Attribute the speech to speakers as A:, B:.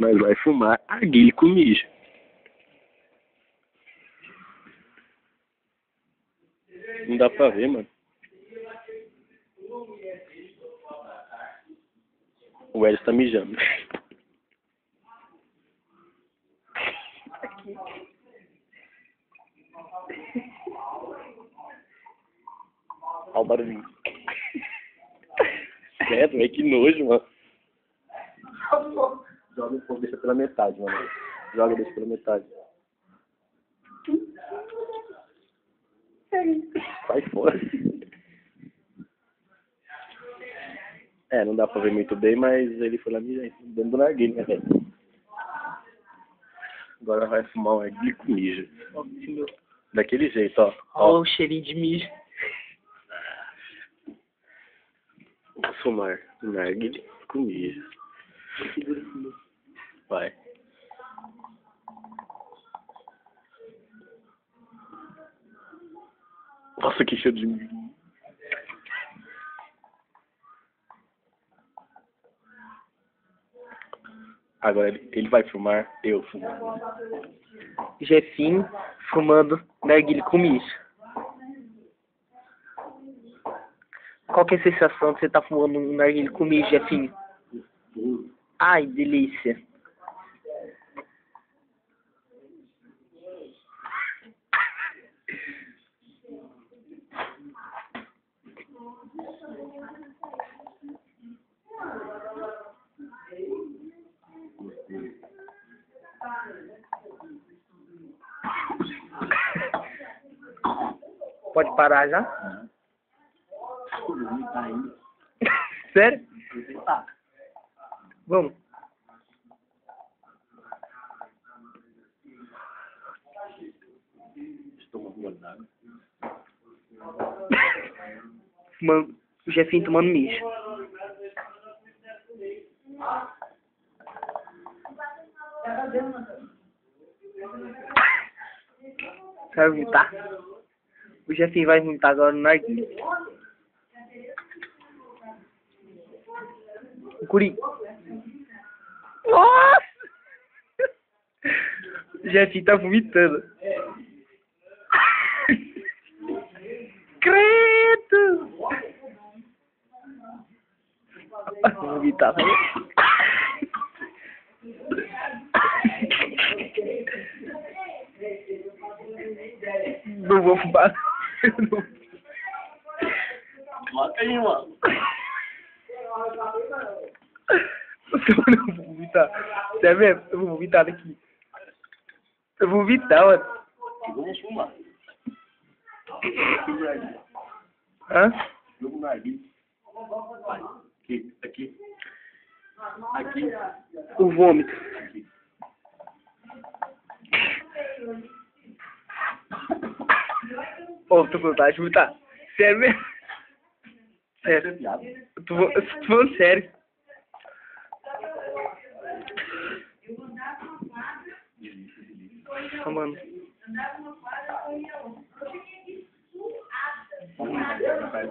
A: Nós vai fumar arguilho com mijo. Não dá pra ver, mano. O Hélio tá mijando. Olha o barulhinho. Credo, velho, que nojo, mano. Joga um pouco, deixa pela metade, mano. Joga, deixa pela metade. Sai fora. É, não dá pra ver muito bem, mas ele foi lá dentro do narguilho, né, velho? Agora vai fumar um narguilho com mijo. Daquele jeito, ó. Ó.
B: o cheirinho de mijo.
A: Vou fumar um narguilho com mijo. Vai. Nossa, que cheiro de mijo. Agora ele, ele vai fumar, eu fumo.
B: Jefinho fumando narguilho com mijo. Qual que é a sensação de você tá fumando um narguilho com mijo, Jefinho? Ai, delícia. Pode parar já? Sério? Vamos.
A: Estou d'água.
B: Fumando, o Jefinho tomando mijo. Vai vomitar? O Jefinho vai vomitar agora no narguilho. O Curi. Nossa! O Jefinho tá vomitando. Credo! Vomitar. Não vou fumar.
A: Coloca aí, mano.
B: Eu não vou vomitar. Sério mesmo? Eu vou vomitar daqui. Eu vou vomitar, mano.
A: Vamos fumar.
B: Hã?
A: Vamos narguilho. Vai. Aqui, aqui. Aqui.
B: O vômito.
A: Aqui.
B: Tô com vontade de vomitar. Sério mesmo? Sério.
A: Viado.
B: Eu tô, eu tô falando sério. Ah, mano.
A: Vamos lá, vai.